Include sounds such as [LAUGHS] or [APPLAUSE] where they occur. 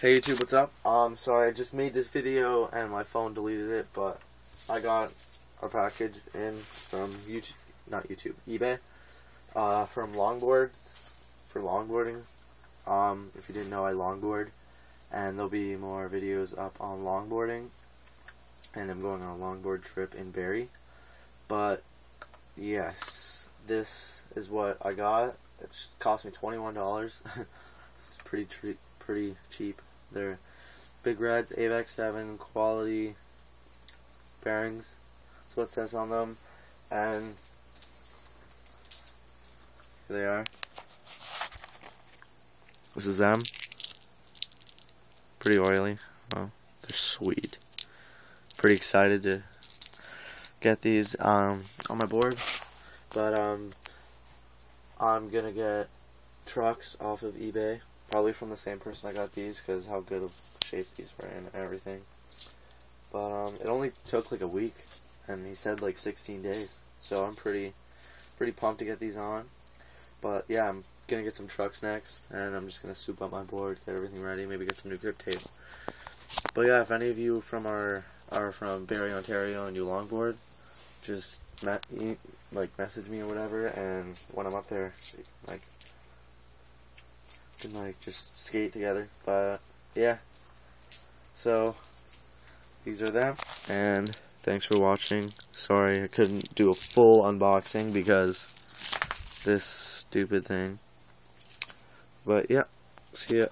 Hey YouTube, what's up? Um, sorry, I just made this video and my phone deleted it, but I got a package in from YouTube, not YouTube, eBay, uh, from Longboard, for longboarding. Um, if you didn't know, I longboard, and there'll be more videos up on longboarding, and I'm going on a longboard trip in Barrie, but, yes, this is what I got. It cost me $21. [LAUGHS] it's pretty treat pretty cheap. They're Big Reds ABEC 7 quality bearings. That's what says on them. And here they are. This is them. Pretty oily. They're sweet. Pretty excited to get these um, on my board. But um, I'm gonna get trucks off of eBay Probably from the same person I got these because how good of shape these were and everything. But um, it only took like a week, and he said like 16 days. So I'm pretty, pretty pumped to get these on. But yeah, I'm gonna get some trucks next, and I'm just gonna soup up my board, get everything ready, maybe get some new grip tape. But yeah, if any of you from our are from Barrie, Ontario, and you longboard, just me, like message me or whatever, and when I'm up there, like and like just skate together. But yeah, so these are them, and thanks for watching. Sorry I couldn't do a full unboxing because this stupid thing. But yeah, see ya.